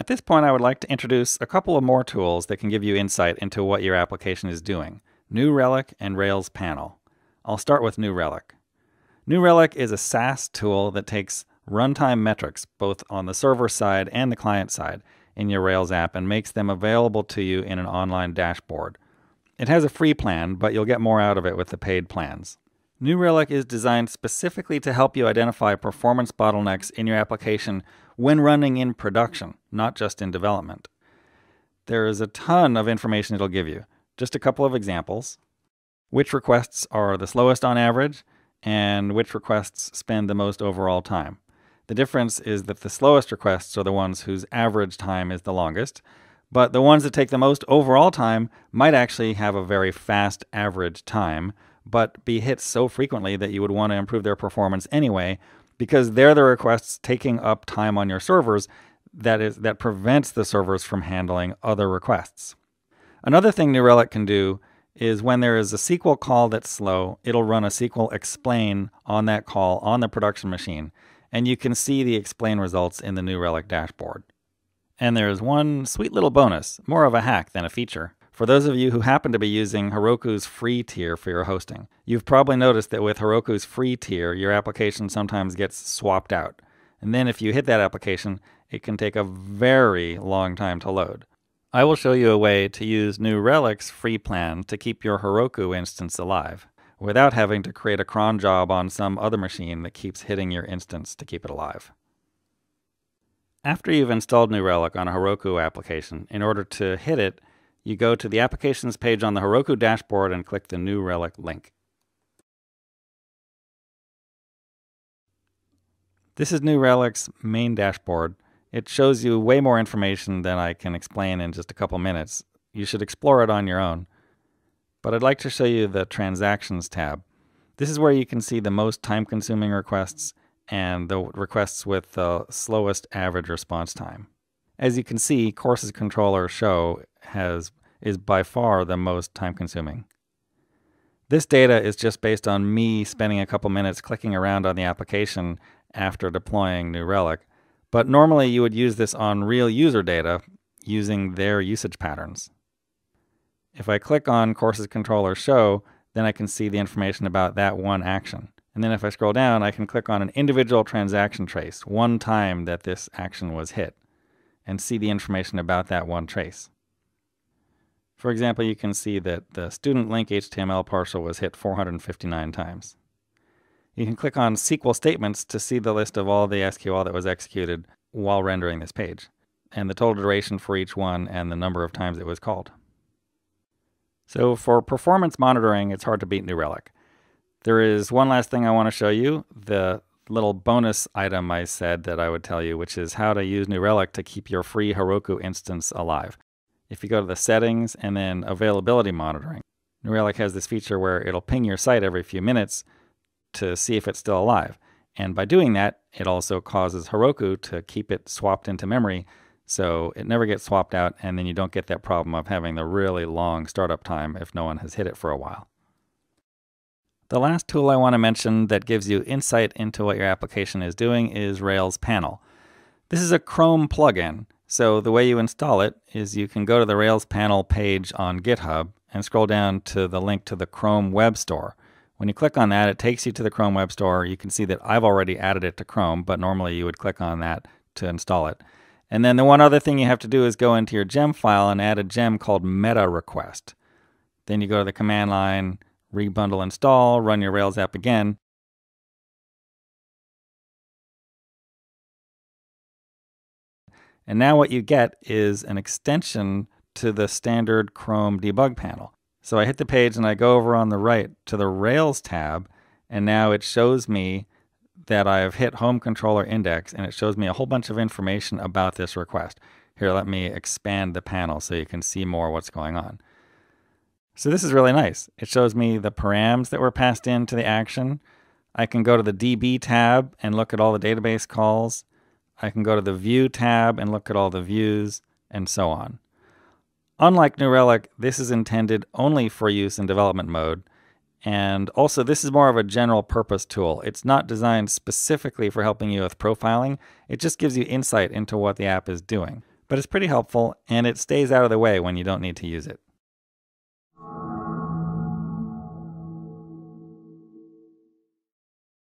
At this point, I would like to introduce a couple of more tools that can give you insight into what your application is doing. New Relic and Rails Panel. I'll start with New Relic. New Relic is a SaaS tool that takes runtime metrics, both on the server side and the client side, in your Rails app and makes them available to you in an online dashboard. It has a free plan, but you'll get more out of it with the paid plans. New Relic is designed specifically to help you identify performance bottlenecks in your application when running in production, not just in development. There is a ton of information it'll give you. Just a couple of examples. Which requests are the slowest on average, and which requests spend the most overall time. The difference is that the slowest requests are the ones whose average time is the longest, but the ones that take the most overall time might actually have a very fast average time, but be hit so frequently that you would want to improve their performance anyway, because they're the requests taking up time on your servers that is that prevents the servers from handling other requests. Another thing New Relic can do is when there is a SQL call that's slow, it'll run a SQL explain on that call on the production machine and you can see the explain results in the New Relic dashboard. And there's one sweet little bonus, more of a hack than a feature. For those of you who happen to be using Heroku's free tier for your hosting, you've probably noticed that with Heroku's free tier, your application sometimes gets swapped out. And then if you hit that application, it can take a very long time to load. I will show you a way to use New Relic's free plan to keep your Heroku instance alive without having to create a cron job on some other machine that keeps hitting your instance to keep it alive. After you've installed New Relic on a Heroku application, in order to hit it, you go to the Applications page on the Heroku dashboard and click the New Relic link. This is New Relic's main dashboard. It shows you way more information than I can explain in just a couple minutes. You should explore it on your own but I'd like to show you the Transactions tab. This is where you can see the most time-consuming requests and the requests with the slowest average response time. As you can see, Courses Controller Show has is by far the most time-consuming. This data is just based on me spending a couple minutes clicking around on the application after deploying New Relic, but normally you would use this on real user data using their usage patterns. If I click on Courses Controller Show, then I can see the information about that one action. And then if I scroll down, I can click on an individual transaction trace, one time that this action was hit, and see the information about that one trace. For example, you can see that the student link HTML partial was hit 459 times. You can click on SQL statements to see the list of all the SQL that was executed while rendering this page, and the total duration for each one and the number of times it was called. So for performance monitoring, it's hard to beat New Relic. There is one last thing I want to show you, the little bonus item I said that I would tell you, which is how to use New Relic to keep your free Heroku instance alive. If you go to the settings and then availability monitoring, New Relic has this feature where it'll ping your site every few minutes to see if it's still alive. And by doing that, it also causes Heroku to keep it swapped into memory so it never gets swapped out, and then you don't get that problem of having the really long startup time if no one has hit it for a while. The last tool I want to mention that gives you insight into what your application is doing is Rails Panel. This is a Chrome plugin, so the way you install it is you can go to the Rails Panel page on GitHub and scroll down to the link to the Chrome Web Store. When you click on that, it takes you to the Chrome Web Store. You can see that I've already added it to Chrome, but normally you would click on that to install it. And then the one other thing you have to do is go into your gem file and add a gem called meta request. Then you go to the command line, rebundle install, run your Rails app again. And now what you get is an extension to the standard Chrome debug panel. So I hit the page and I go over on the right to the Rails tab, and now it shows me that I have hit home controller index and it shows me a whole bunch of information about this request. Here, let me expand the panel so you can see more what's going on. So this is really nice. It shows me the params that were passed into the action. I can go to the DB tab and look at all the database calls. I can go to the View tab and look at all the views and so on. Unlike New Relic, this is intended only for use in development mode, and also, this is more of a general purpose tool. It's not designed specifically for helping you with profiling. It just gives you insight into what the app is doing. but it's pretty helpful and it stays out of the way when you don't need to use it.